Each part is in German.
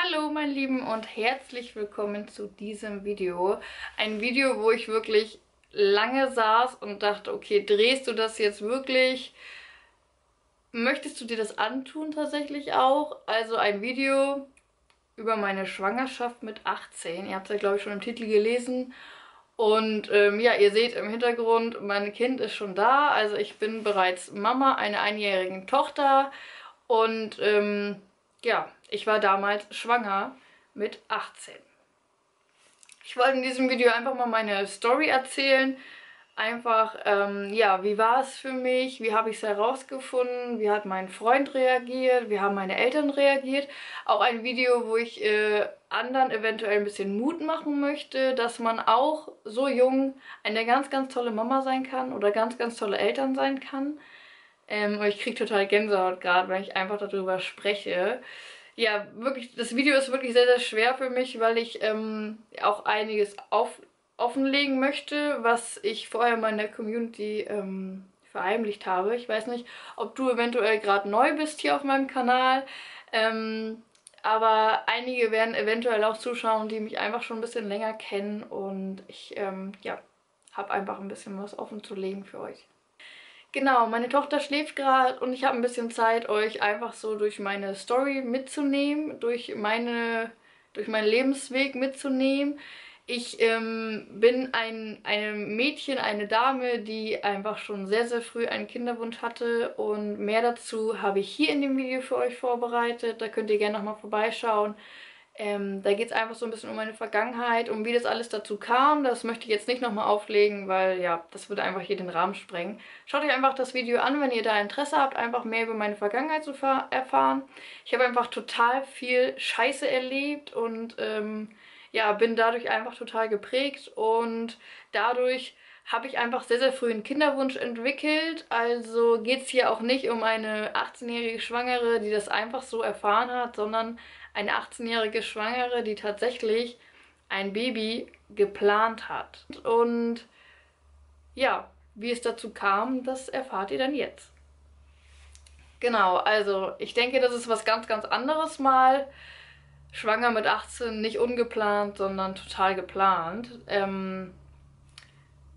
Hallo mein Lieben und herzlich willkommen zu diesem Video. Ein Video, wo ich wirklich lange saß und dachte, okay, drehst du das jetzt wirklich? Möchtest du dir das antun tatsächlich auch? Also ein Video über meine Schwangerschaft mit 18. Ihr habt es ja, glaube ich, schon im Titel gelesen. Und ähm, ja, ihr seht im Hintergrund, mein Kind ist schon da. Also ich bin bereits Mama einer einjährigen Tochter. Und ähm, ja, ich war damals schwanger mit 18. Ich wollte in diesem Video einfach mal meine Story erzählen. Einfach, ähm, ja, wie war es für mich? Wie habe ich es herausgefunden? Wie hat mein Freund reagiert? Wie haben meine Eltern reagiert? Auch ein Video, wo ich äh, anderen eventuell ein bisschen Mut machen möchte, dass man auch so jung eine ganz, ganz tolle Mama sein kann oder ganz, ganz tolle Eltern sein kann. Ähm, und ich kriege total Gänsehaut gerade, wenn ich einfach darüber spreche. Ja, wirklich, das Video ist wirklich sehr, sehr schwer für mich, weil ich ähm, auch einiges auf, offenlegen möchte, was ich vorher mal in der Community ähm, verheimlicht habe. Ich weiß nicht, ob du eventuell gerade neu bist hier auf meinem Kanal. Ähm, aber einige werden eventuell auch zuschauen, die mich einfach schon ein bisschen länger kennen. Und ich, ähm, ja, habe einfach ein bisschen was offen zu legen für euch. Genau, meine Tochter schläft gerade und ich habe ein bisschen Zeit, euch einfach so durch meine Story mitzunehmen, durch, meine, durch meinen Lebensweg mitzunehmen. Ich ähm, bin ein, eine Mädchen, eine Dame, die einfach schon sehr, sehr früh einen Kinderwunsch hatte und mehr dazu habe ich hier in dem Video für euch vorbereitet. Da könnt ihr gerne nochmal vorbeischauen. Ähm, da geht es einfach so ein bisschen um meine Vergangenheit, um wie das alles dazu kam. Das möchte ich jetzt nicht nochmal auflegen, weil ja, das würde einfach hier den Rahmen sprengen. Schaut euch einfach das Video an, wenn ihr da Interesse habt, einfach mehr über meine Vergangenheit zu erfahren. Ich habe einfach total viel Scheiße erlebt und ähm, ja, bin dadurch einfach total geprägt und dadurch habe ich einfach sehr, sehr früh einen Kinderwunsch entwickelt. Also geht es hier auch nicht um eine 18-jährige Schwangere, die das einfach so erfahren hat, sondern eine 18-jährige Schwangere, die tatsächlich ein Baby geplant hat. Und ja, wie es dazu kam, das erfahrt ihr dann jetzt. Genau, also ich denke, das ist was ganz, ganz anderes mal. Schwanger mit 18, nicht ungeplant, sondern total geplant. Ähm,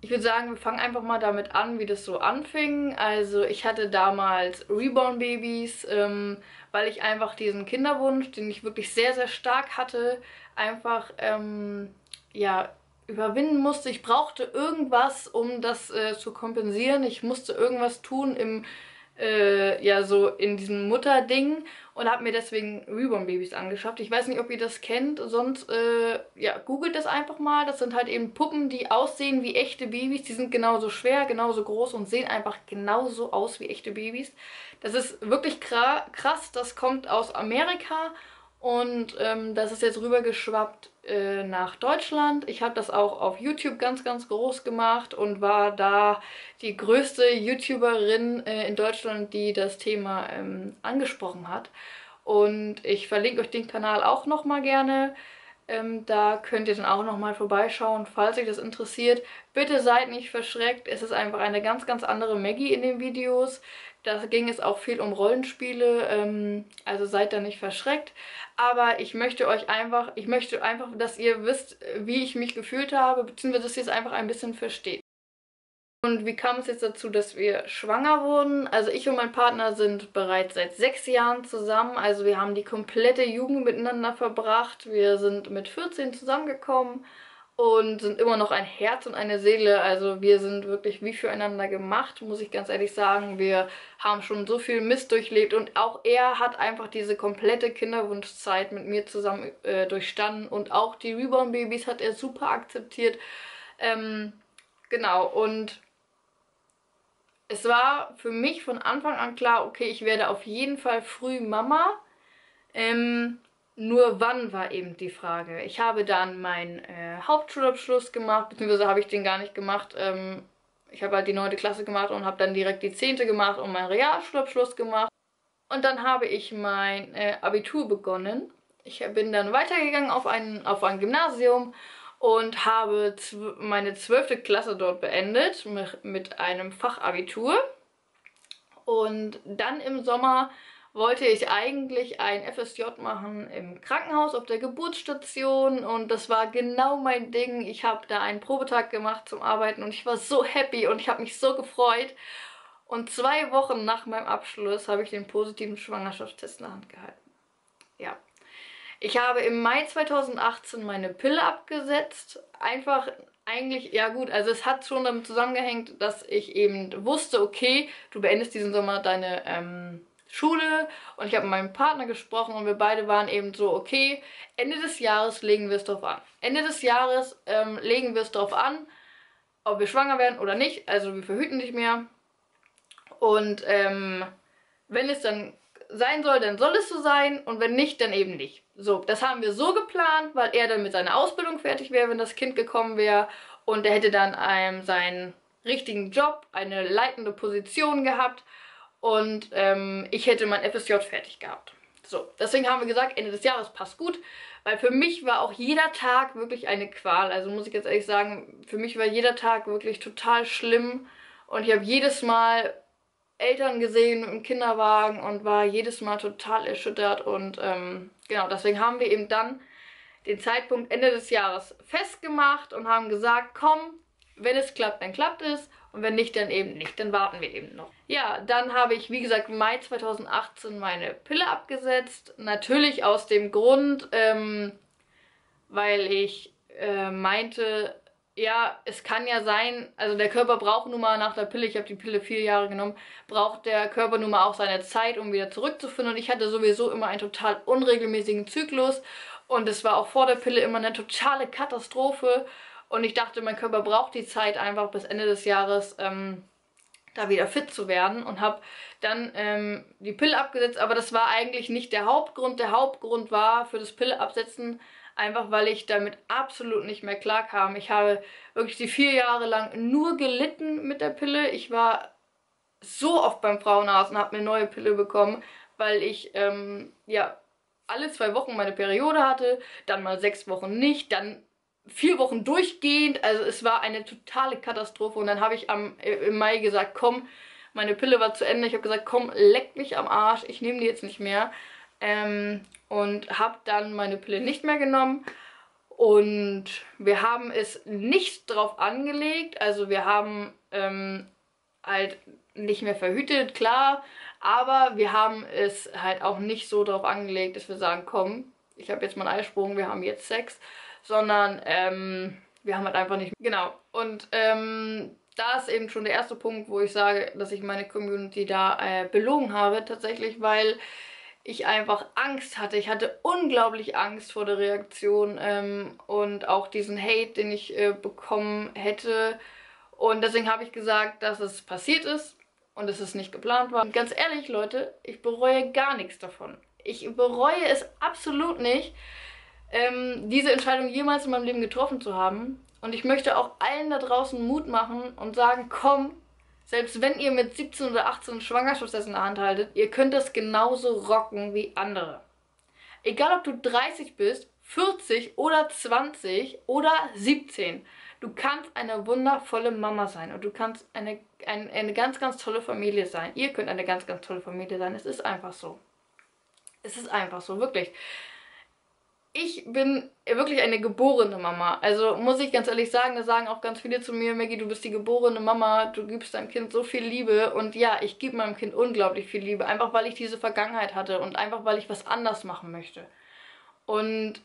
ich würde sagen, wir fangen einfach mal damit an, wie das so anfing. Also ich hatte damals Reborn-Babys, ähm, weil ich einfach diesen Kinderwunsch, den ich wirklich sehr, sehr stark hatte, einfach, ähm, ja, überwinden musste. Ich brauchte irgendwas, um das äh, zu kompensieren. Ich musste irgendwas tun im äh, ja so in diesem Mutterding und habe mir deswegen Reborn-Babys angeschafft. Ich weiß nicht, ob ihr das kennt, sonst äh, ja, googelt das einfach mal. Das sind halt eben Puppen, die aussehen wie echte Babys. Die sind genauso schwer, genauso groß und sehen einfach genauso aus wie echte Babys. Das ist wirklich krass, das kommt aus Amerika und ähm, das ist jetzt rübergeschwappt äh, nach Deutschland. Ich habe das auch auf YouTube ganz, ganz groß gemacht und war da die größte YouTuberin äh, in Deutschland, die das Thema ähm, angesprochen hat. Und ich verlinke euch den Kanal auch nochmal gerne. Ähm, da könnt ihr dann auch nochmal vorbeischauen, falls euch das interessiert. Bitte seid nicht verschreckt. Es ist einfach eine ganz, ganz andere Maggie in den Videos. Da ging es auch viel um Rollenspiele, ähm, also seid da nicht verschreckt. Aber ich möchte euch einfach, ich möchte einfach, dass ihr wisst, wie ich mich gefühlt habe, beziehungsweise dass ihr es einfach ein bisschen versteht. Und wie kam es jetzt dazu, dass wir schwanger wurden? Also ich und mein Partner sind bereits seit sechs Jahren zusammen. Also wir haben die komplette Jugend miteinander verbracht. Wir sind mit 14 zusammengekommen und sind immer noch ein Herz und eine Seele. Also wir sind wirklich wie füreinander gemacht, muss ich ganz ehrlich sagen. Wir haben schon so viel Mist durchlebt und auch er hat einfach diese komplette Kinderwunschzeit mit mir zusammen äh, durchstanden und auch die Reborn-Babys hat er super akzeptiert. Ähm, genau, und es war für mich von Anfang an klar, okay, ich werde auf jeden Fall früh Mama. Ähm, nur wann war eben die Frage. Ich habe dann meinen äh, Hauptschulabschluss gemacht, beziehungsweise habe ich den gar nicht gemacht. Ähm, ich habe halt die 9. Klasse gemacht und habe dann direkt die 10. gemacht und meinen Realschulabschluss gemacht. Und dann habe ich mein äh, Abitur begonnen. Ich bin dann weitergegangen auf ein, auf ein Gymnasium und habe meine 12. Klasse dort beendet mit, mit einem Fachabitur. Und dann im Sommer wollte ich eigentlich ein FSJ machen im Krankenhaus auf der Geburtsstation und das war genau mein Ding. Ich habe da einen Probetag gemacht zum Arbeiten und ich war so happy und ich habe mich so gefreut. Und zwei Wochen nach meinem Abschluss habe ich den positiven Schwangerschaftstest in der Hand gehalten. Ja. Ich habe im Mai 2018 meine Pille abgesetzt. Einfach eigentlich, ja gut, also es hat schon damit zusammengehängt, dass ich eben wusste, okay, du beendest diesen Sommer deine ähm, Schule und ich habe mit meinem Partner gesprochen und wir beide waren eben so, okay, Ende des Jahres legen wir es drauf an. Ende des Jahres ähm, legen wir es drauf an, ob wir schwanger werden oder nicht. Also wir verhüten nicht mehr. Und ähm, wenn es dann sein soll, dann soll es so sein und wenn nicht, dann eben nicht. So, das haben wir so geplant, weil er dann mit seiner Ausbildung fertig wäre, wenn das Kind gekommen wäre und er hätte dann ähm, seinen richtigen Job, eine leitende Position gehabt und ähm, ich hätte mein FSJ fertig gehabt. So, deswegen haben wir gesagt, Ende des Jahres passt gut, weil für mich war auch jeder Tag wirklich eine Qual. Also muss ich jetzt ehrlich sagen, für mich war jeder Tag wirklich total schlimm und ich habe jedes Mal Eltern gesehen im Kinderwagen und war jedes Mal total erschüttert und ähm, genau, deswegen haben wir eben dann den Zeitpunkt Ende des Jahres festgemacht und haben gesagt, komm, wenn es klappt, dann klappt es und wenn nicht, dann eben nicht. Dann warten wir eben noch. Ja, dann habe ich, wie gesagt, Mai 2018 meine Pille abgesetzt. Natürlich aus dem Grund, ähm, weil ich äh, meinte, ja, es kann ja sein, also der Körper braucht nun mal nach der Pille, ich habe die Pille vier Jahre genommen, braucht der Körper nun mal auch seine Zeit, um wieder zurückzufinden. Und ich hatte sowieso immer einen total unregelmäßigen Zyklus. Und es war auch vor der Pille immer eine totale Katastrophe. Und ich dachte, mein Körper braucht die Zeit einfach bis Ende des Jahres, ähm, da wieder fit zu werden. Und habe dann ähm, die Pille abgesetzt. Aber das war eigentlich nicht der Hauptgrund. Der Hauptgrund war für das Pille absetzen, einfach weil ich damit absolut nicht mehr klarkam. Ich habe wirklich die vier Jahre lang nur gelitten mit der Pille. Ich war so oft beim Frauenarzt und habe eine neue Pille bekommen, weil ich ähm, ja alle zwei Wochen meine Periode hatte, dann mal sechs Wochen nicht, dann vier Wochen durchgehend. Also es war eine totale Katastrophe. Und dann habe ich am, äh, im Mai gesagt, komm, meine Pille war zu Ende. Ich habe gesagt, komm, leck mich am Arsch. Ich nehme die jetzt nicht mehr. Ähm, und habe dann meine Pille nicht mehr genommen. Und wir haben es nicht drauf angelegt. Also wir haben ähm, halt nicht mehr verhütet, klar. Aber wir haben es halt auch nicht so drauf angelegt, dass wir sagen, komm, ich habe jetzt mal einen Eisprung, wir haben jetzt Sex sondern ähm, wir haben halt einfach nicht. Genau. Und ähm, da ist eben schon der erste Punkt, wo ich sage, dass ich meine Community da äh, belogen habe, tatsächlich, weil ich einfach Angst hatte. Ich hatte unglaublich Angst vor der Reaktion ähm, und auch diesen Hate, den ich äh, bekommen hätte. Und deswegen habe ich gesagt, dass es passiert ist und dass es nicht geplant war. Und ganz ehrlich, Leute, ich bereue gar nichts davon. Ich bereue es absolut nicht ähm, diese Entscheidung jemals in meinem Leben getroffen zu haben. Und ich möchte auch allen da draußen Mut machen und sagen, komm, selbst wenn ihr mit 17 oder 18 Schwangerschaftstest in der Hand haltet, ihr könnt das genauso rocken wie andere. Egal ob du 30 bist, 40 oder 20 oder 17. Du kannst eine wundervolle Mama sein und du kannst eine, eine, eine ganz, ganz tolle Familie sein. Ihr könnt eine ganz, ganz tolle Familie sein. Es ist einfach so. Es ist einfach so, wirklich ich bin wirklich eine geborene Mama. Also muss ich ganz ehrlich sagen, da sagen auch ganz viele zu mir, Maggie, du bist die geborene Mama, du gibst deinem Kind so viel Liebe. Und ja, ich gebe meinem Kind unglaublich viel Liebe, einfach weil ich diese Vergangenheit hatte und einfach weil ich was anders machen möchte. Und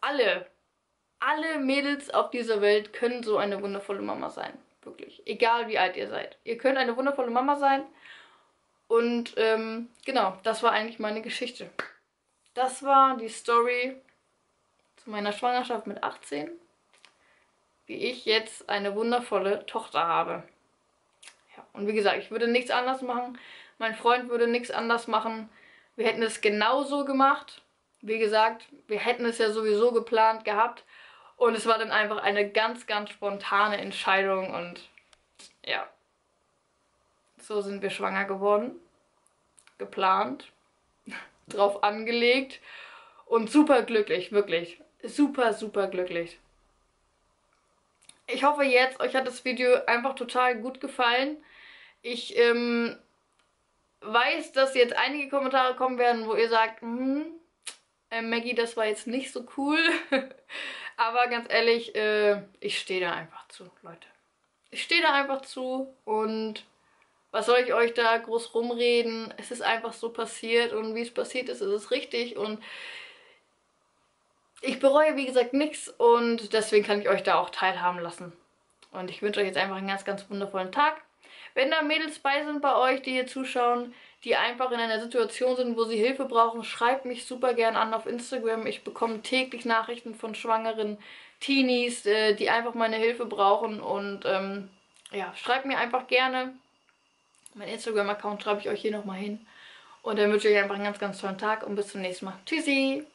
alle, alle Mädels auf dieser Welt können so eine wundervolle Mama sein. Wirklich. Egal wie alt ihr seid. Ihr könnt eine wundervolle Mama sein. Und ähm, genau, das war eigentlich meine Geschichte. Das war die Story zu meiner Schwangerschaft mit 18. Wie ich jetzt eine wundervolle Tochter habe. Ja, und wie gesagt, ich würde nichts anders machen. Mein Freund würde nichts anders machen. Wir hätten es genauso gemacht. Wie gesagt, wir hätten es ja sowieso geplant gehabt. Und es war dann einfach eine ganz, ganz spontane Entscheidung. Und ja, so sind wir schwanger geworden. Geplant drauf angelegt und super glücklich, wirklich. Super, super glücklich. Ich hoffe jetzt, euch hat das Video einfach total gut gefallen. Ich ähm, weiß, dass jetzt einige Kommentare kommen werden, wo ihr sagt, hm, äh, Maggie, das war jetzt nicht so cool. Aber ganz ehrlich, äh, ich stehe da einfach zu, Leute. Ich stehe da einfach zu und was soll ich euch da groß rumreden? Es ist einfach so passiert und wie es passiert ist, ist es richtig und ich bereue, wie gesagt, nichts und deswegen kann ich euch da auch teilhaben lassen. Und ich wünsche euch jetzt einfach einen ganz, ganz wundervollen Tag. Wenn da Mädels bei sind bei euch, die hier zuschauen, die einfach in einer Situation sind, wo sie Hilfe brauchen, schreibt mich super gern an auf Instagram. Ich bekomme täglich Nachrichten von schwangeren Teenies, äh, die einfach meine Hilfe brauchen. Und ähm, ja, schreibt mir einfach gerne. Mein Instagram-Account schreibe ich euch hier nochmal hin. Und dann wünsche ich euch einfach einen ganz, ganz tollen Tag und bis zum nächsten Mal. Tschüssi!